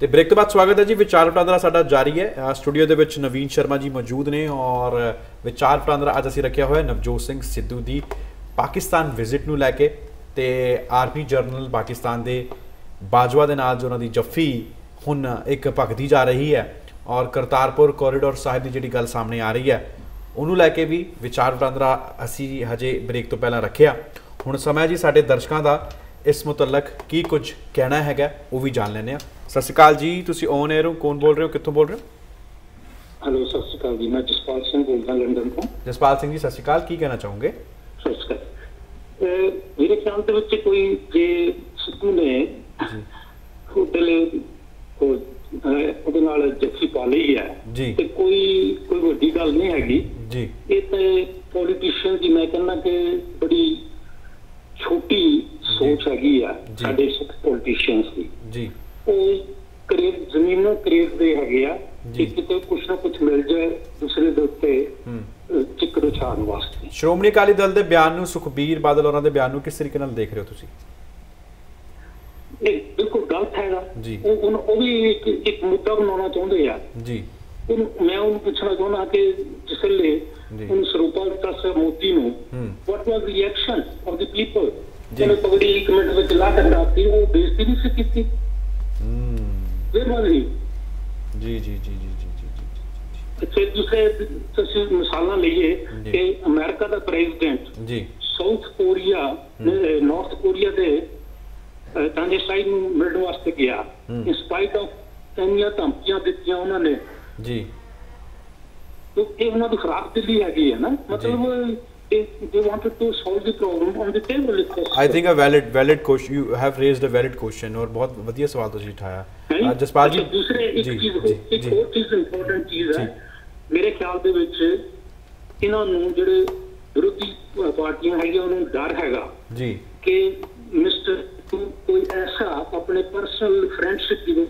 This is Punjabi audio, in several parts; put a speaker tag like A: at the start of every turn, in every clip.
A: ਤੇ ਬ੍ਰੇਕ ਤੋਂ ਬਾਅਦ ਸਵਾਗਤ ਹੈ ਜੀ। ਵਿਚਾਰ ਵਟਾਂਦਰਾ ਸਾਡਾ ਜਾਰੀ ਹੈ। ਸਟੂਡੀਓ ਦੇ ਵਿੱਚ ਨਵੀਨ ਸ਼ਰਮਾ ਜੀ ਮੌਜੂਦ ਨੇ ਔਰ ਵਿਚਾਰ ਵਟਾਂਦਰਾ ਅੱਜ ਅਸੀਂ ਰੱਖਿਆ ਹੋਇਆ ਨਵਜੋਤ ਸਿੰਘ ਸਿੱਧੂ ਦੀ ਪਾਕਿਸਤਾਨ ਵਿਜ਼ਿਟ ਨੂੰ ਲੈ ਕੇ ਤੇ ਆਰਮੀ ਜਰਨਲ ਪਾਕਿਸਤਾਨ ਦੇ ਬਾਜਵਾ ਦੇ ਨਾਲ ਜੋ ਉਹਨਾਂ ਦੀ ਜੱਫੀ ਹੁਣ ਇੱਕ ਭਗਦੀ ਜਾ ਰਹੀ ਹੈ ਔਰ ਕਰਤਾਰਪੁਰ ਕੋਰੀਡੋਰ ਸਾਹਿਬ ਦੀ ਜਿਹੜੀ ਗੱਲ ਸਾਹਮਣੇ ਆ ਰਹੀ ਹੈ, ਉਹਨੂੰ ਲੈ ਕੇ ਵੀ ਵਿਚਾਰ ਵਟਾਂਦਰਾ ਅਸੀਂ ਹਜੇ ਬ੍ਰੇਕ ਤੋਂ ਪਹਿਲਾਂ ਰੱਖਿਆ। ਹੁਣ ਸਮਾਂ ਜੀ ਸਾਡੇ ਦਰਸ਼ਕਾਂ ਦਾ। ਇਸ ਮੁਤਲਕ ਕੀ ਕੁਝ ਕਹਿਣਾ ਹੈਗਾ, ਉਹ ਵੀ ਜਾਣ ਲੈਂਦੇ ਆ ਸਤਿ ਸ਼੍ਰੀ ਅਕਾਲ ਜੀ ਤੁਸੀਂ ਔਨ 에ਅਰ ਹੋ ਕੌਣ ਬੋਲ ਰਹੇ ਹੋ ਕਿੱਥੋਂ ਬੋਲ ਰਹੇ ਹੋ?
B: ਹੈਲੋ ਸਤਿ ਸ਼੍ਰੀ ਅਕਾਲ ਜੀ ਮੈਂ ਜਸਪਾਲ ਸਿੰਘ ਬੋਲਦਾ ਲੰਡਨ ਤੋਂ।
A: ਜਸਪਾਲ ਸਿੰਘ ਜੀ ਸਤਿ ਸ਼੍ਰੀ ਅਕਾਲ ਕੀ ਕਹਿਣਾ ਚਾਹੋਗੇ?
B: ਸਤਿ ਸ਼੍ਰੀ ਅਕਾਲ। ਮੇਰੇ ਖਿਆਲ ਦੇ ਵਿੱਚ ਕੋਈ ਜੇ ਸਿੱਧੂ ਨੇ
A: ਜੀ।
B: ਹੋਟਲ ਕੋ ਉਹਦੇ ਨਾਲ ਜੱਫੀ ਪਾ ਲਈ ਹੈ ਤੇ ਕੋਈ ਕੋਈ ਵੱਡੀ ਗੱਲ ਨਹੀਂ ਹੈਗੀ।
A: ਜੀ।
B: ਇਹ ਤੇ ਪੋਲੀਟੀਸ਼ੀਅਨ ਦੀ ਮੈਂ ਕਹਿੰਦਾ ਕਿ ਬੜੀ ਛੋਟੀ ਸੋਚ ਹੈਗੀ ਆ। ਸਾਡੇ ਸਿੱਖ ਪੋਲੀਟੀਸ਼ੀਅਨਸ ਦੀ।
A: ਜੀ।
B: ਉਹ ਕਰੀਬ ਜ਼ਮੀਨੋਂ ਕਰੀਬ ਦੇ ਹੈਗੇ ਆ। ਕਿ ਕਿਤੇ ਕੁਛ ਨਾ ਕੁਛ ਮਿਲ ਜਾਏ ਦੂਸਰੇ ਦੇ ਉੱਤੇ ਚਿੱਕੜ ਉਛਾਲਣ ਵਾਸਤੇ।
A: ਸ਼੍ਰੋਮਣੀ ਅਕਾਲੀ ਦਲ ਦੇ ਬਿਆਨ ਨੂੰ ਸੁਖਬੀਰ ਬਾਦਲ ਉਹਨਾਂ ਦੇ ਬਿਆਨ ਨੂੰ ਕਿਸ ਤਰੀਕੇ ਨਾਲ ਦੇਖ ਰਹੇ ਹੋ ਤੁਸੀਂ?
B: ਇਹ ਬਿਲਕੁਲ ਗਲਤ ਹੈਗਾ। ਉਹ ਉਹ ਵੀ ਇੱਕ ਇੱਕ ਮੁੱਦਾ ਬਣਾਉਣਾ ਚਾਹੁੰਦੇ ਆ।
A: ਜੀ।
B: ਮੈਂ ਉਹਨੂੰ ਪੁੱਛਣਾ ਚਾਹੁੰਦਾ ਕਿ ਜਿਸ
A: ਜੀ।
B: ਉਹਨੂੰ ਸਰੂਪਾ ਦਿੱਤਾ ਸੀ ਮੋਦੀ ਨੂੰ what was reaction of the people. ਜਿਹਨੇ ਪਗੜੀ ਇੱਕ ਮਿੰਟ ਵਿੱਚ ਲਾ ਕੇ ਦਿੱਤੀ ਉਹ ਬੇਇੱਜ਼ਤੀ ਨਹੀਂ ਸੀ ਕੀਤੀ।
A: ਜੀ ਜੀ ਜੀ ਜੀ ਜੀ ਜੀ ਜੀ
B: ਤੇ ਦੂਸਰੇ ਤੁਸੀਂ ਮਿਸਾਲਾਂ ਲਈਏ। ਕਿ ਅਮਰੀਕਾ ਦਾ president
A: ji.
B: South Korea North Korea ਦੇ ਤਾਂਜੇ ਸਾਈਡ ਨੂੰ ਮਿਲਣ ਵਾਸਤੇ ਗਿਆ। ਇਨ ਸਪਾਈਟ ਆਫ ਇੰਨੀਆਂ ਧਮਕੀਆਂ ਦਿੱਤੀਆਂ ਉਹਨਾਂ ਨੇ।
A: ਜੀ।
B: ਤੇ ਇਹ ਉਹਨਾਂ ਦੀ ਖਰਾਬ ਦਿੱਲੀ ਹੈਗੀ ਹੈ ਨਾ। ਮਤਲਬ they they wanted to solve the problem on the table it was
A: I think a valid valid question you have raised a valid question ਔਰ ਬਹੁਤ ਵਧੀਆ ਸਵਾਲ ਤੁਸੀਂ ਉਠਾਇਆ ਜਸਪਾਲ ਜੀ
B: ਦੂਸਰੇ ਇੱਕ ਚੀਜ਼ ਇੱਕ ਹੋਰ ਚੀਜ਼ ਇੰਪੋਰਟੈਂਟ ਚੀਜ਼। ਹੈ ਮੇਰੇ ਖਿਆਲ ਦੇ ਵਿੱਚ ਇਹਨਾਂ ਨੂੰ ਜਿਹੜੇ ਵਿਰੋਧੀ ਪਾਰਟੀਆਂ ਹੈਗੀਆਂ ਉਹਨਾਂ ਨੂੰ ਡਰ ਹੈਗਾ
A: ਜੀ
B: ਕਿ ਮਿਸਟਰ ਕੋਈ ਐਸਾ ਆਪਣੇ ਪਰਸਨਲ ਫਰੈਂਡਸ਼ਿਪ ਦੀ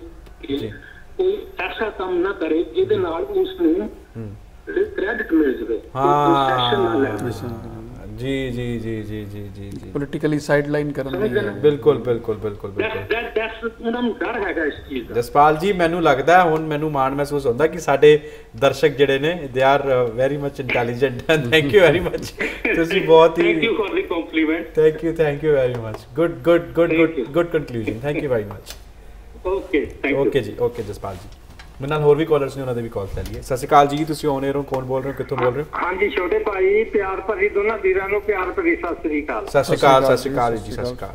B: ਕੋਈ ਐਸਾ ਕੰਮ ਨਾ ਕਰੇ ਜਿਹਦੇ ਨਾਲ ਉਸ ਨੂੰ
A: ਹੂੰ
B: ਕ੍ਰੈਡਿਟ ਮਿਲ ਜਾਵੇ। concession ਨਾ ਲੈ
A: ਹਾਂ ਜੀ ਜੀ ਜੀ ਜੀ ਜੀ ਜੀ ਜੀ।
C: ਪੋਲੀਟੀਕਲੀ ਸਾਈਡਲਾਈਨ ਕਰਨ
B: ਸਮਝ
C: ਦੀ
B: ਗਏ ਨਾ?
A: ਬਿਲਕੁਲ ਬਿਲਕੁਲ ਬਿਲਕੁਲ
B: that
A: ਬਿਲਕੁਲ।
B: that that's ਉਹਨਾਂ ਨੂੰ ਡਰ ਹੈਗਾ ਇਸ ਚੀਜ਼ ਦਾ।
A: ਜਸਪਾਲ ਜੀ ਮੈਨੂੰ ਲੱਗਦਾ ਹੈ ਹੁਣ ਮੈਨੂੰ ਮਾਣ ਮਹਿਸੂਸ ਹੁੰਦਾ ਕਿ ਸਾਡੇ ਦਰਸ਼ਕ ਜਿਹੜੇ ਨੇ they are very much intelligent thank you very much ਤੁਸੀਂ ਬਹੁਤ
B: thank you
A: he
B: for the compliment
A: thank you thank you very much good good good
B: Thank
A: good
B: you.
A: Good conclusion thank you very much
B: okay thank you
A: okay ਜੀ ਓਕੇ ਜਸਪਾਲ ਜੀ। ਮੇਰੇ ਨਾਲ ਹੋਰ ਵੀ ਕਾਲਰਸ ਨੇ ਉਹਨਾਂ ਦੇ ਵੀ ਕਾਲ ਲੈ ਲਈਏ। ਸਤਿ ਸ਼੍ਰੀ ਅਕਾਲ ਜੀ ਤੁਸੀਂ ਆਨ 에ਅਰ ਹੋ ਕੌਣ ਬੋਲ ਰਹੇ ਹੋ ਕਿੱਥੋਂ ਬੋਲ ਰਹੇ ਹੋ?
D: ਹਾਂਜੀ ਛੋਟੇ ਭਾਈ ਪਿਆਰ ਭਰੀ ਦੋਨਾਂ ਵੀਰਾਂ ਨੂੰ ਪਿਆਰ ਭਰੀ ਸਤਿ ਸ੍ਰੀ ਅਕਾਲ।
A: ਸਤਿ ਸ਼੍ਰੀ ਅਕਾਲ ਸਤਿ ਸ਼੍ਰੀ ਅਕਾਲ ਜੀ ਸਤਿ ਸ਼੍ਰੀ ਅਕਾਲ।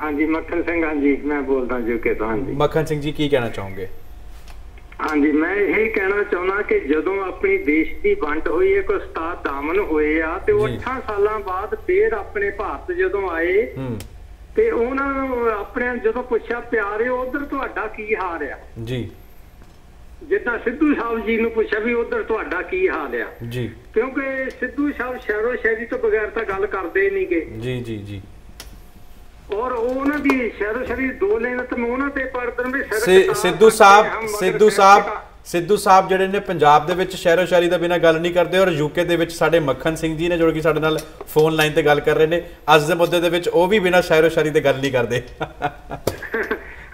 D: ਹਾਂਜੀ ਮੱਖਣ ਸਿੰਘ ਹਾਂਜੀ ਮੈਂ ਬੋਲਦਾ ਜੁਕੇ ਤੋਂ ਹਾਂਜੀ।
A: ਮੱਖਣ ਸਿੰਘ ਜੀ ਕੀ ਕਹਿਣਾ ਚਾਹੋਗੇ?
D: ਹਾਂਜੀ ਮੈਂ ਇਹ ਕਹਿਣਾ ਚਾਹੁੰਦਾ ਕਿ ਜਦੋਂ ਆਪਣੀ ਦੇਸ਼ ਦੀ ਵੰਡ ਹੋਈ ਹੈ ਕੋ ਉਸਤਾਦ ਦਾਮਨ ਹੋਏ ਆ ਤੇ ਉਹ
A: ਜੀ।
D: 8 ਸਾਲਾਂ ਬਾਅਦ ਫੇਰ ਆਪਣੇ ਭਾਰਤ ਜਦੋਂ ਆਏ ਤੇ ਉਹਨਾਂ ਨੂੰ ਆਪਣੇ ਜਦੋਂ ਪੁੱਛਿਆ ਪਿਆਰੇ ਉਧਰ ਤੁਹਾਡਾ ਕੀ ਹਾਲ ਆ?
A: ਜੀ।
D: ਜਿੱਦਾਂ ਸਿੱਧੂ ਸਾਹਿਬ ਜੀ ਨੂੰ ਪੁੱਛਿਆ ਵੀ ਉਧਰ ਤੁਹਾਡਾ ਕੀ ਹਾਲ ਆ?
A: ਜੀ।
D: ਕਿਉਂਕਿ ਸਿੱਧੂ ਸਾਹਿਬ ਸ਼ਹਿਰੋ ਸ਼ਹਿਰੀ ਤੋਂ ਬਗੈਰ ਤਾਂ ਗੱਲ ਕਰਦੇ ਨਹੀਂਗੇ।
A: ਜੀ ਜੀ ਜੀ।
D: ਔਰ ਉਹ ਉਹਨਾਂ ਦੀ ਸ਼ਹਿਰੋ ਸ਼ਰੀ ਦੋ ਲੈਣ ਤੇ ਮੈਂ ਉਹਨਾਂ ਤੇ ਪੜਦਨ ਵੀ
A: ਸਿੱਧੂ ਸਾਹਿਬ ਸਿੱਧੂ ਸਾਹਿਬ। ਸਿੱਧੂ ਸਾਹਿਬ ਜਿਹੜੇ ਨੇ ਪੰਜਾਬ ਦੇ ਵਿੱਚ ਸ਼ਹਿਰੋ ਸ਼ਾਇਰੀ ਦਾ ਬਿਨਾ ਗੱਲ ਨਹੀਂ ਕਰਦੇ ਔਰ ਯੂਕੇ ਦੇ ਵਿੱਚ ਸਾਡੇ ਮੱਖਣ ਸਿੰਘ ਜੀ ਨੇ ਜੋ ਕਿ ਸਾਡੇ ਨਾਲ ਫੋਨ ਲਾਈਨ ਤੇ ਗੱਲ ਕਰ ਰਹੇ ਨੇ। ਅੱਜ ਦੇ ਮੁੱਦੇ ਦੇ ਵਿੱਚ ਉਹ ਵੀ ਬਿਨਾ ਸ਼ਹਿਰੋ ਸ਼ਾਇਰੀ ਤੇ ਗੱਲ ਨਹੀਂ ਕਰਦੇ।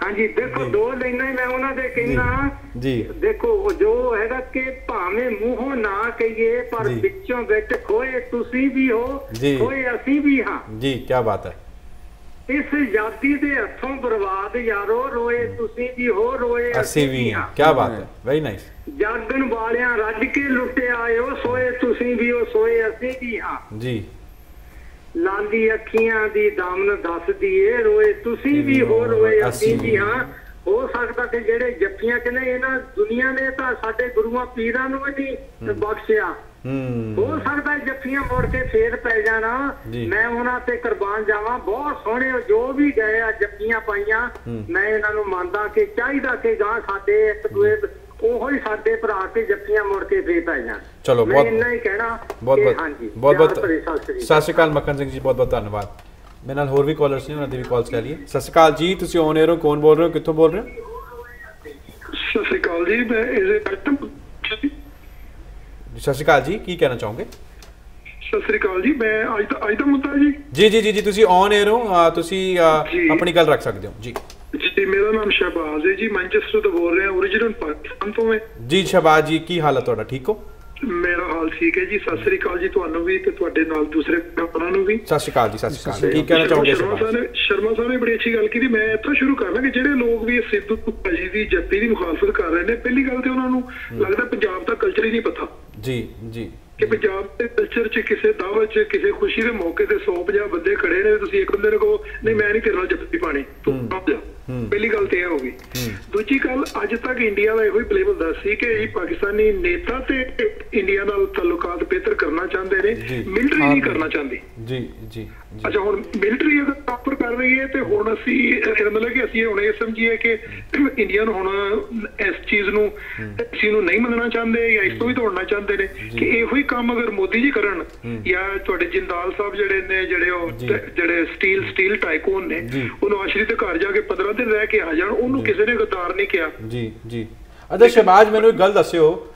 D: ਹਾਂਜੀ ਦੇਖੋ ਦੋ ਲੈਣਾ ਹੀ ਮੈਂ ਉਹਨਾਂ ਦੇ ਕਹਿਣਾ।
A: ਜੀ।
D: ਦੇਖੋ ਉਹ ਜੋ ਹੈਗਾ ਕਿ ਭਾਵੇਂ ਮੂੰਹੋਂ ਨਾ ਕਹੀਏ ਪਰ। ਵਿੱਚੋਂ ਵਿੱਚ ਖੋਏ ਤੁਸੀਂ ਵੀ ਹੋ। ਖੋਏ ਅਸੀਂ ਵੀ ਹਾਂ।
A: ਜੀ ਕੀ ਬਾਤ ਹੈ।
D: ਇਸ ਆਜ਼ਾਦੀ ਦੇ ਹੱਥੋਂ ਬਰਬਾਦ ਯਾਰੋ ਰੋਏ ਤੁਸੀਂ ਵੀ ਹੋ ਰੋਏ
A: ਅਸੀਂ ਵੀ ਹਾਂ। ਕੀ ਬਾਤ ਹੈ। ਵੈਰੀ ਨਾਈਸ
D: ਜਾਗਣ ਵਾਲਿਆਂ ਰੱਜ ਕੇ ਲੁੱਟੇ ਆਇਓ ਸੋਏ ਤੁਸੀਂ ਵੀ ਹੋ ਸੋਏ ਅਸੀਂ ਵੀ ਹਾਂ।
A: ਜੀ।
D: ਲਾਲੀ ਅੱਖੀਆਂ ਦੀ ਦਾਮਨ ਦੱਸਦੀ ਏ ਰੋਏ ਤੁਸੀਂ ਵੀ ਹੋ ਰੋਏ ਅਸੀਂ ਵੀ। ਹਾਂ ਹੋ ਸਕਦਾ ਕਿ ਜਿਹੜੇ ਜੱਫੀਆਂ ਚ ਨੇ ਇਹਨਾਂ ਦੁਨੀਆ ਨੇ ਤਾਂ ਸਾਡੇ ਗੁਰੂਆਂ ਪੀਰਾਂ ਨੂੰ ਵੀ ਨਹੀਂ ਬਖਸ਼ਿਆ।
A: ਹੂੰ।
D: ਹੋ ਸਕਦਾ ਜੱਫੀਆਂ ਮੋੜ ਕੇ ਫੇਰ ਪੈ ਜਾਣਾ। ਮੈਂ ਉਹਨਾਂ ਤੇ ਕੁਰਬਾਨ ਜਾਵਾਂ। ਬਹੁਤ ਸੋਹਣੇ ਜੋ ਵੀ ਗਏ ਆ ਜੱਫੀਆਂ ਪਾਈਆਂ। ਮੈਂ ਇਹਨਾਂ ਨੂੰ ਮੰਨਦਾ ਕਿ ਚਾਹੀਦਾ ਕਿ ਗਾਂ ਸਾਡੇ ਇੱਕ ਦੂਏ ਉਹੋ ਹੀ ਸਾਡੇ ਭਰਾ ਤੇ ਜੱਫੀਆਂ ਮੋੜ ਕੇ ਫੇਰ ਪੈ ਜਾਣ
A: ਚਲੋ,
D: ਮੈਂ
A: ਬਹੁਤ-
D: ਇੰਨਾ ਹੀ ਕਹਿਣਾ
A: ਬਹੁਤ ਬਹੁਤ ਬਹੁਤ ਬਹੁਤ
D: ਸਤਿ ਸ੍ਰੀ
A: ਅਕਾਲ। ਮੱਖਣ ਸਿੰਘ ਜੀ ਬਹੁਤ ਬਹੁਤ ਧੰਨਵਾਦ। ਮੇਰੇ ਨਾਲ ਹੋਰ ਵੀ ਕਾਲਰਸ ਨੇ ਉਹਨਾਂ ਦੀ ਵੀ ਕਾਲਸ ਲੈ ਲਈਏ। ਸਤਿ ਸ਼੍ਰੀ ਅਕਾਲ ਜੀ ਤੁਸੀਂ ਆਨ 에ਅਰ ਹੋ ਕੌਣ ਬੋਲ ਰਹੇ ਹੋ ਕਿੱਥੋਂ ਬੋਲ ਰਹੇ ਹੋ?
E: ਸਤਿ ਸ਼੍ਰੀ ਅਕਾਲ ਜੀ ਮੈਂ ਇਸੇ
A: ਜੀ, ਸਤਿ ਸ਼੍ਰੀ ਅਕਾਲ ਜੀ ਕੀ ਕਹਿਣਾ ਚਾਹੋਗੇ?
E: ਸਤਿ ਸ਼੍ਰੀ ਅਕਾਲ ਜੀ ਮੈਂ ਅੱਜ ਦਾ ਅੱਜ ਦਾ ਮੁੱਦਾ ਜੀ।
A: ਜੀ ਜੀ ਜੀ ਤੁਸੀਂ ਔਨ 에ਅਰ ਹੋ ਤੁਸੀਂ। ਆਪਣੀ ਗੱਲ ਰੱਖ ਸਕਦੇ ਹੋ ਜੀ।
E: ਮੇਰਾ
B: ਨਾਮ ਸ਼ਹਿਬਾਜ਼ ਹੈ ਜੀ ਮੈਂਚੈਸਟਰ ਤੋਂ ਬੋਲ ਰਿਹਾ ਓਰੀਜਨਲ ਪਾਕਿਸਤਾਨ ਤੋਂ ਮੈਂ।
A: ਜੀ ਸ਼ਬਾਜ ਜੀ ਕੀ ਹਾਲ ਹੈ ਤੁਹਾਡਾ ਠੀਕ ਹੋ?
B: ਮੇਰਾ ਹਾਲ ਠੀਕ ਹੈ ਜੀ ਸਤਿ ਸ੍ਰੀ ਅਕਾਲ ਜੀ ਤੁਹਾਨੂੰ ਵੀ ਤੇ ਤੁਹਾਡੇ ਨਾਲ ਦੂਸਰੇ ਭਰਾਵਾਂ ਨੂੰ ਵੀ।
A: ਸਤਿ ਸ਼੍ਰੀ ਅਕਾਲ ਜੀ ਸਤਿ ਸ਼੍ਰੀ ਅਕਾਲ। ਕੀ ਕਹਿਣਾ ਚਾਹੋਗੇ
B: ਸ਼ਰਮਾ ਸਾਹਿਬ ਨੇ ਸ਼ਰਮਾ ਸਾਹਿਬ ਨੇ ਬੜੀ ਅੱਛੀ ਗੱਲ ਕੀਤੀ। ਮੈਂ ਇੱਥੋਂ ਸ਼ੁਰੂ ਕਰਨਾ ਕਿ ਜਿਹੜੇ ਲੋਕ ਵੀ ਸਿੱਧੂ ਭਾਜੀ ਦੀ ਜੱਪੀ ਦੀ ਮੁਖਾਲਫਤ ਕਰ ਰਹੇ ਨੇ ਪਹਿਲੀ ਗੱਲ ਤੇ ਉਹਨਾਂ ਨੂੰ ਲੱਗਦਾ ਪੰਜਾਬ ਦਾ ਕਲਚਰ ਹੀ ਨਹੀਂ ਪਤਾ।
A: ਜੀ ਜੀ।
B: ਕਿ ਪੰਜਾਬ ਦੇ ਕਲਚਰ 'ਚ ਕਿਸੇ ਦਾਅਵਤ 'ਚ ਕਿਸੇ ਖੁਸ਼ੀ ਦੇ ਮੌਕੇ ਤੇ 150 ਬੰਦੇ ਖੜੇ ਨੇ ਤੁਸੀਂ ਇੱਕ ਬੰਦੇ ਨੂੰ ਕਹੋ ਨਹੀਂ ਮੈਂ ਨਹੀਂ ਤੇਰੇ ਨਾਲ ਜੱਫੀ ਪਾਣੀ। ਪਹਿਲੀ ਗੱਲ ਤੇ ਇਹ ਹੋ ਗਈ। ਦੂਜੀ ਗੱਲ ਅੱਜ ਤੱਕ ਇੰਡੀਆ ਦਾ ਇਹੋ ਹੀ ਪਲੇ ਹੁੰਦਾ ਸੀ ਕਿ ਇਹ ਪਾਕਿਸਤਾਨੀ ਨੇਤਾ ਤੇ ਇੰਡੀਆ ਨਾਲ ਤਾਲੁਕਾਤ ਬਿਹਤਰ ਕਰਨਾ ਚਾਹੁੰਦੇ ਨੇ। ਮਿਲਟਰੀ ਨਹੀਂ ਕਰਨਾ ਚਾਹੁੰਦੀ।
A: ਜੀ ਜੀ
B: ਅੱਛਾ ਹੁਣ ਮਿਲਟਰੀ ਅਗਰ ਪ੍ਰੋਪਰ ਕਰ ਰਹੀ ਹੈ ਤੇ ਹੁਣ ਅਸੀਂ ਇਹਦਾ ਮਤਲਬ ਕਿ ਅਸੀਂ ਹੁਣ ਇਹ ਸਮਝੀਏ ਕਿ ਇੰਡੀਆ ਨੂੰ ਹੁਣ ਇਸ ਚੀਜ਼ ਨੂੰ ਚੀਜ਼ ਨੂੰ ਨਹੀਂ ਮੰਨਣਾ ਚਾਹੁੰਦੇ ਜਾਂ ਇਸ ਤੋਂ ਵੀ ਤੋੜਨਾ ਚਾਹੁੰਦੇ ਨੇ ਕਿ ਇਹੋ ਹੀ ਕੰਮ ਅਗਰ ਮੋਦੀ ਜੀ ਕਰਨ ਜਾਂ ਤੁਹਾਡੇ ਜਿੰਦਾਲ ਸਾਹਿਬ ਜਿਹੜੇ ਨੇ ਜਿਹੜੇ ਉਹ। ਜਿਹੜੇ ਸਟੀਲ ਸਟੀਲ ਟਾਈਕੂਨ ਨੇ। ਉਹਨੂੰ ਆਸ਼ਰੀ ਦੇ ਘਰ ਜਾ ਕੇ 15 ਦਿਨ ਰਹਿ ਕੇ ਆ ਜਾਣ ਉਹਨੂੰ ਕਿਸੇ ਨੇ ਗੱਦਾਰ ਨਹੀਂ ਕਿਹਾ।
A: ਜੀ ਜੀ। ਸ਼ਬਾਜ ਮੈਨੂੰ ਇੱਕ ਗੱਲ ਦੱਸਿਓ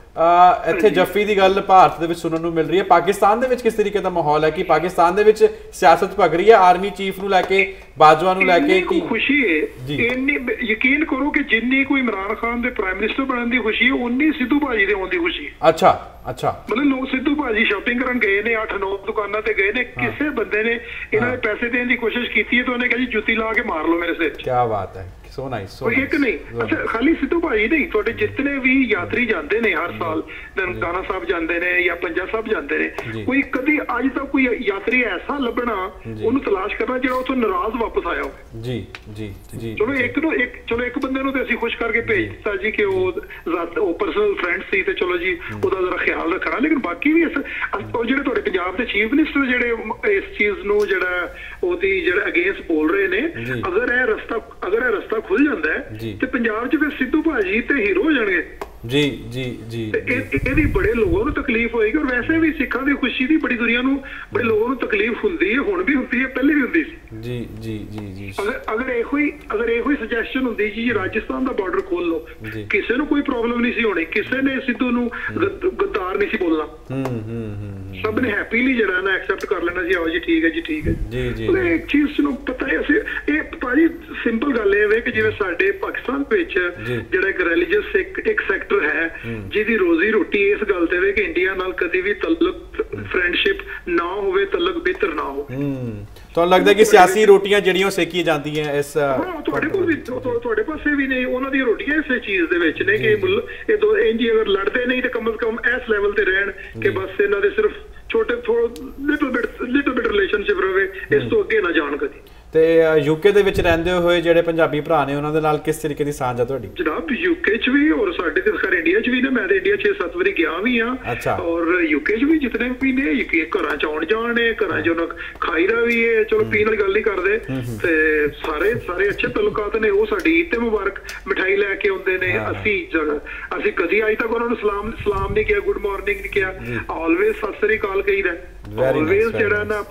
A: ਇੱਥੇ ਜੱਫੀ ਦੀ ਗੱਲ ਭਾਰਤ ਦੇ ਵਿੱਚ ਸੁਣਨ ਨੂੰ ਮਿਲ ਰਹੀ ਹੈ। ਪਾਕਿਸਤਾਨ ਦੇ ਵਿੱਚ ਕਿਸ ਤਰੀਕੇ ਦਾ ਮਾਹੌਲ ਹੈ? ਕਿ ਪਾਕਿਸਤਾਨ ਦੇ ਵਿੱਚ ਸਿਆਸਤ ਭਗ ਰਹੀ ਹੈ? ਆਰਮੀ ਚੀਫ ਨੂੰ ਲੈ ਕੇ ਬਾਜਵਾ ਨੂੰ ਲੈ ਕੇ
B: ਕੁ ਖੁਸ਼ੀ ਹੈ। ਇੰਨੀ ਯਕੀਨ ਕਰੋ ਕਿ ਜਿੰਨੀ ਕੋਈ ਇਮਰਾਨ ਖਾਨ ਦੇ ਪ੍ਰਾਈਮ ਮਿਨਿਸਟਰ ਬਣਨ ਦੀ ਖੁਸ਼ੀ ਹੈ ਉਨੀ ਸਿੱਧੂ ਭਾਜੀ ਦੇ ਆਉਣ ਦੀ ਖੁਸ਼ੀ ਹੈ।
A: ਅੱਛਾ ਅੱਛਾ।
B: ਮਤਲਬ ਲੋਕ ਸਿੱਧੂ ਭਾਜੀ ਸ਼ਾਪਿੰਗ ਕਰਨ ਗਏ ਨੇ 8-9 ਦੁਕਾਨਾਂ ਤੇ ਗਏ ਨੇ ਕਿਸੇ ਬੰਦੇ ਨੇ ਇਹਨਾਂ ਦੇ ਪੈਸੇ ਦੇਣ ਦੀ ਕੋਸ਼ਿਸ਼ ਕੀਤੀ ਹੈ ਤਾਂ ਉਹਨੇ ਕਿਹਾ ਜੀ ਜੁੱਤੀ ਲਾ ਕੇ ਮਾਰ ਲਓ ਮੇਰੇ ਸਿਰ 'ਚ।
A: ਕੀ ਬਾਤ ਹੈ। ਸੋ ਨਾਈਸ ਸੋ
B: ਇੱਕ ਨਹੀਂ। ਅੱਛਾ ਖਾਲੀ ਸਿੱਧੂ ਭਾਜੀ ਨਹੀਂ ਤੁਹਾਡੇ ਜਿੰਨੇ ਵੀ ਯਾਤਰੀ ਜਾਂਦੇ ਨੇ ਹਰ ਸਾਲ ਨਨਕਾਣਾ ਸਾਹਿਬ ਜਾਂਦੇ ਨੇ ਜਾਂ ਪੰਜਾ ਸਾਹਿਬ ਜਾਂਦੇ। ਨੇ ਕੋਈ ਕਦੀ ਅੱਜ ਤੱਕ ਕੋਈ ਯਾਤਰੀ ਐਸਾ ਲੱਭਣਾ। ਉਹਨੂੰ ਤਲਾਸ਼ ਕਰਨਾ ਜਿਹੜਾ ਉਥੋਂ ਨਾਰਾਜ਼ ਵਾਪਸ ਆਇਆ ਹੋਵੇ।
A: ਜੀ ਜੀ ਜੀ।
B: ਚਲੋ ਇੱਕ ਨੂੰ ਇੱਕ ਚਲੋ ਇੱਕ ਬੰਦੇ ਨੂੰ ਤੇ ਅਸੀਂ ਖੁਸ਼ ਕਰਕੇ ਭੇਜ ਦਿੱਤਾ ਜੀ ਕਿ ਉਹ ਉਹ ਪਰਸਨਲ ਫਰੈਂਡ ਸੀ ਤੇ ਚਲੋ ਜੀ ਉਹਦਾ ਜ਼ਰਾ ਖਿਆਲ ਰੱਖਣਾ। ਲੇਕਿਨ ਬਾਕੀ ਵੀ ਇਸ ਅਸ- ਉਹ ਜਿਹੜੇ ਤੁਹਾਡੇ ਪੰਜਾਬ ਦੇ ਚੀਫ ਮਿਨਿਸਟਰ ਜਿਹੜੇ ਇਸ ਚੀਜ਼ ਨੂੰ ਜਿਹੜਾ ਉਹਦੀ ਜਿਹੜਾ ਅਗੇਂਸਟ ਬੋਲ ਰਹੇ ਨੇ। ਅਗਰ ਇਹ ਰਸਤਾ ਅਗਰ ਇਹ ਰਸਤਾ ਖੁੱਲ ਜਾਂਦਾ। ਹੈ ਤੇ ਪੰਜਾਬ 'ਚ ਫਿਰ ਸਿੱਧੂ ਭਾਜੀ ਤੇ ਹੀਰੋ ਹੋ ਜਾਣਗੇ।
A: ਜੀ ਜੀ ਜੀ।
B: ਇਹਦੀ ਬੜੇ ਲੋਕਾਂ ਨੂੰ ਤਕਲੀਫ ਹੋਏਗੀ ਔਰ ਵੈਸੇ ਵੀ ਸਿੱਖਾਂ ਦੀ ਖੁਸ਼ੀ ਦੀ ਬੜੀ ਦੁਨੀਆ ਨੂੰ ਬੜੇ ਲੋਕਾਂ ਨੂੰ ਤਕਲੀਫ ਹੁੰਦੀ ਹੈ ਹੁਣ ਵੀ ਹੁੰਦੀ ਹੈ ਪਹਿਲੇ ਵੀ ਹੁੰਦੀ ਸੀ।
A: ਜੀ ਜੀ ਜੀ ਜੀ।
B: ਅਗਰ ਅਗਰ ਇਹੋ ਹੀ ਅਗਰ ਇਹੋ ਹੀ ਸੁਜੈਸ਼ਨ ਹੁੰਦੀ ਜੀ ਰਾਜਸਥਾਨ ਦਾ ਬਾਰਡਰ ਖੋਲ। ਲਓ। ਕਿਸੇ ਨੂੰ ਕੋਈ ਪ੍ਰੋਬਲਮ ਨਹੀਂ ਸੀ ਹੋਣੀ ਕਿਸੇ ਨੇ ਸਿੱਧੂ ਨੂੰ ਗੱਦ- ਗੱਦਾਰ ਨਹੀਂ ਸੀ ਬੋਲਣਾ।
A: ਹੂੰ ਹੂੰ ਹੂੰ।
B: ਸਭ ਨੇ ਹੈਪੀਲੀ ਜਿਹੜਾ ਨਾ ਐਕਸੈਪਟ ਕਰ ਲੈਣਾ ਸੀ ਆਓ ਜੀ ਠੀਕ ਹੈ ਜੀ ਠੀਕ ਹੈ
A: ਜੀ। ਜੀ
B: ਉਹਦੇ ਇੱਕ ਚੀਜ਼ ਨੂੰ ਪਤਾ ਹੈ ਅਸੀਂ ਇਹ ਭਾਜੀ ਸਿੰਪਲ ਗੱਲ ਇਹ ਵੇ ਕਿ ਜਿਵੇਂ ਸਾਡੇ ਪਾਕਿਸਤਾਨ ਵਿੱਚ
A: ਜੀ।
B: ਜਿਹੜਾ ਇੱਕ ਰਿਲੀਜੀਅਸ ਇੱਕ ਇੱਕ ਸੈਕਟਰ ਹੈ ਜਿਹਦੀ ਰੋਜ਼ੀ ਰੋਟੀ ਇਸ ਗੱਲ ਤੇ ਵੇ ਕਿ ਇੰਡੀਆ ਨਾਲ ਕਦੀ ਵੀ ਤਲਕ ਫਰੈਂਡਸ਼ਿਪ ਨਾ ਹੋਵੇ ਤਲਕ ਬਿਹਤਰ ਨਾ ਹੋਵੇ।
A: ਹੂੰ। ਤੁਹਾਨੂੰ ਲੱਗਦਾ ਕਿ ਸਿਆਸੀ ਰੋਟੀਆਂ ਜਿਹੜੀਆਂ ਸੇਕੀਆਂ ਜਾਂਦੀਆਂ ਇਸ
B: ਤੁਹਾਡੇ ਕੋਲ ਵੀ ਤੁਹਾਡੇ ਪਾਸੇ ਵੀ ਨੇ ਉਹਨਾਂ ਦੀਆਂ ਰੋਟੀਆਂ ਇਸੇ ਚੀਜ਼ ਦੇ ਵਿੱਚ ਨੇ ਕਿ ਇਹ ਦੋ ਇੰਜ ਅਗਰ ਲੜਦੇ ਨਹੀਂ ਤੇ ਕਮ ਸੇ ਕਮ ਇਸ ਲੈਵਲ ਤੇ ਰਹਿਣ ਕਿ ਬਸ ਇਹਨਾਂ ਦੇ ਸਿਰਫ ਛੋਟੇ ਥੋੜਾ little bit little bit relationship ਰਵੇ ਇਸ ਤੋਂ ਅੱਗੇ ਨਾ ਜਾਣ ਕਦੀ।
A: ਤੇ ਯੂਕੇ ਦੇ ਵਿੱਚ ਰਹਿੰਦੇ ਹੋਏ ਜਿਹੜੇ ਪੰਜਾਬੀ ਭਰਾ ਨੇ ਉਹਨਾਂ ਦੇ ਨਾਲ ਕਿਸ ਤਰੀਕੇ ਦੀ ਸਾਂਝ ਆ ਤੁਹਾਡੀ?
B: ਜਨਾਬ ਯੂਕੇ ਚ ਵੀ ਔਰ ਸਾਡੇ ਤੇ ਖੈਰ ਇੰਡੀਆ ਚ ਵੀ ਨੇ ਮੈਂ ਤੇ ਇੰਡੀਆ 6-7 ਵਾਰੀ ਗਿਆ ਵੀ ਆ। ਔਰ ਯੂਕੇ ਚ ਵੀ ਜਿਤਨੇ ਵੀ ਨੇ ਯੂਕੇ ਘਰਾਂ ਚ ਆਉਣ ਜਾਣ ਨੇ ਘਰਾਂ ਚ ਉਹਨਾਂ ਖਾਈ ਦਾ ਵੀ ਹੈ ਚਲੋ ਪੀਣ ਵਾਲੀ ਗੱਲ ਨਹੀਂ ਕਰਦੇ। ਤੇ ਸਾਰੇ ਸਾਰੇ ਅੱਛੇ ਤਲੁਕਾਤ ਨੇ ਉਹ ਸਾਡੀ ਈਦ ਤੇ ਮੁਬਾਰਕ ਮਠਾਈ ਲੈ ਕੇ ਆਉਂਦੇ ਨੇ। ਅਸੀਂ ਜਦ- ਅਸੀਂ ਕਦੀ ਅੱਜ ਤੱਕ ਉਹਨਾਂ ਨੂੰ ਸਲਾਮ ਸਲਾਮ ਨਹੀਂ ਕਿਹਾ ਗੁੱਡ ਮਾਰਨਿੰਗ ਨਹੀਂ ਕਿਹਾ। ਆਲਵੇਜ਼ ਸਤਿ ਸ੍ਰੀ ਅਕਾਲ ਕਹੀਦਾ।
A: Very
B: ਜਿਹੜਾ. ਨਾ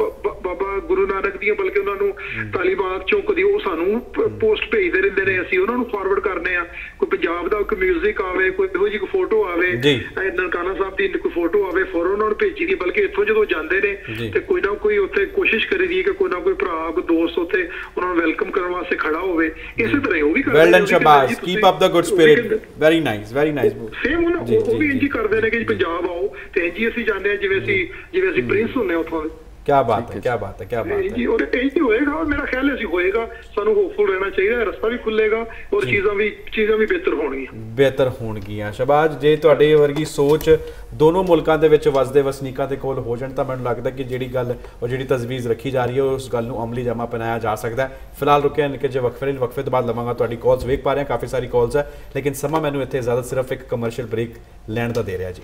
B: ਬਾਬਾ ਗੁਰੂ ਨਾਨਕ ਦੀਆਂ ਬਲਕਿ ਉਹਨਾਂ ਨੂੰ ਤਾਲੀਬਾਨ ਚੋਂ ਕਦੀ ਉਹ ਸਾਨੂੰ ਪੋਸਟ ਭੇਜਦੇ ਰਹਿੰਦੇ ਨੇ ਅਸੀਂ ਉਹਨਾਂ ਨੂੰ ਫਾਰਵਰਡ ਕਰਨੇ ਆ ਕੋਈ ਪੰਜਾਬ ਦਾ ਕੋਈ 뮤직 ਆਵੇ ਕੋਈ ਇਹੋ ਜਿਹੀ ਫੋਟੋ ਆਵੇ ਨਨਕਾਣਾ ਸਾਹਿਬ ਦੀ ਕੋਈ ਫੋਟੋ ਆਵੇ ਫੌਰਨ ਉਹਨਾਂ ਨੂੰ ਭੇਜੀ ਦੀ ਬਲਕਿ ਇੱਥੋਂ ਜਦੋਂ ਜਾਂਦੇ। ਨੇ ਤੇ ਕੋਈ ਨਾ ਕੋਈ ਉੱਥੇ ਕੋਸ਼ਿਸ਼ ਕਰੀਦੀ ਹੈ ਕਿ ਕੋਈ ਨਾ ਕੋਈ ਭਰਾ ਕੋਈ ਦੋਸਤ ਉੱਥੇ ਉਹਨਾਂ ਨੂੰ ਵੈਲਕਮ ਕਰਨ ਵਾਸਤੇ ਖੜਾ ਹੋਵੇ। ਇਸੇ ਤਰ੍ਹਾਂ ਉਹ ਵੀ ਕਰਦੇ
A: well done keep up the good spirit very nice very nice
B: same ਉਹ ਵੀ ਇੰਜ। ਕਰਦੇ ਨੇ ਕਿ ਪੰਜਾਬ ਆਓ ਤੇ ਇੰਜ ਅਸੀਂ ਜਾਂਦੇ ਆ ਜਿਵੇਂ ਅਸੀਂ ਜਿਵੇਂ ਅਸੀਂ ਪ੍ਰਿੰਸ ਹੁੰਨੇ ਆ ਉੱਥੋਂ ਦੇ।
A: ਕੀ ਬਾਤ ਹੈ ਕੀ ਬਾਤ ਹੈ ਕੀ ਬਾਤ
B: ਜੀ
A: ਹੈ
B: ਉਹਦੇ ਇੰਜ ਹੀ ਹੋਏਗਾ ਔਰ ਮੇਰਾ ਖਿਆਲ ਹੈ ਅਸੀਂ ਹੋਏਗਾ। ਸਾਨੂੰ ਹੋਪਫੁਲ ਰਹਿਣਾ ਚਾਹੀਦਾ ਹੈ ਰਸਤਾ ਵੀ ਖੁੱਲੇਗਾ ਔਰ ਚੀਜ਼ਾਂ ਵੀ ਚੀਜ਼ਾਂ ਵੀ ਬਿਹਤਰ ਹੋਣਗੀਆਂ।
A: ਬਿਹਤਰ ਹੋਣਗੀਆਂ। ਸ਼ਬਾਜ ਜੇ ਤੁਹਾਡੇ ਵਰਗੀ ਸੋਚ ਦੋਨੋਂ ਮੁਲਕਾਂ ਦੇ ਵਿੱਚ ਵਸਦੇ ਵਸਨੀਕਾਂ ਦੇ ਕੋਲ ਹੋ ਜਾਣ ਤਾਂ ਮੈਨੂੰ ਲੱਗਦਾ ਕਿ ਜਿਹੜੀ ਗੱਲ ਉਹ ਜਿਹੜੀ ਤਜਵੀਜ਼ ਰੱਖੀ ਜਾ ਰਹੀ ਹੈ ਉਸ ਗੱਲ ਨੂੰ ਅਮਲੀ ਜਾਮਾ ਪਹਿਨਾਇਆ ਜਾ ਸਕਦਾ ਹੈ। ਫਿਲਹਾਲ ਰੁਕਿਆ ਨਿੱਕੇ ਜਿਹੇ ਵਕਫੇ ਲਈ ਵਕਫੇ ਤੋਂ ਬਾਅਦ ਲਵਾਂਗਾ ਤੁਹਾਡੀ ਕਾਲਸ ਵੇਖ ਪਾ ਰਹੇ ਹਾਂ ਕਾਫੀ ਸਾਰੀ ਕਾਲਸ ਹੈ ਲੇਕਿਨ ਸਮਾਂ ਮੈਨੂੰ ਇੱਥੇ ਇਜਾਜ਼ਤ ਸਿਰਫ ਇੱਕ ਕਮਰਸ਼ੀਅਲ ਬ੍ਰੇਕ ਲੈਣ ਦਾ ਦੇ ਰਿਹਾ ਜੀ।